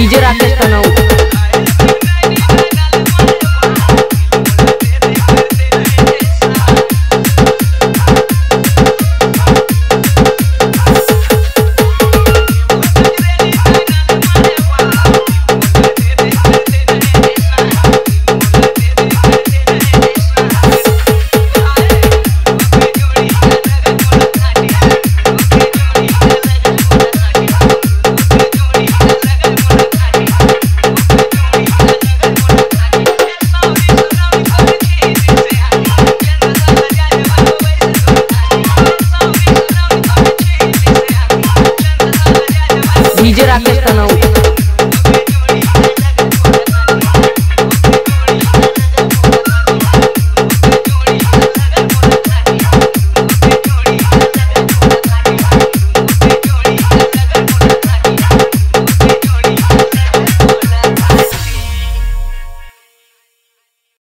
DJ Rakesh तनऊ Me dirá que não.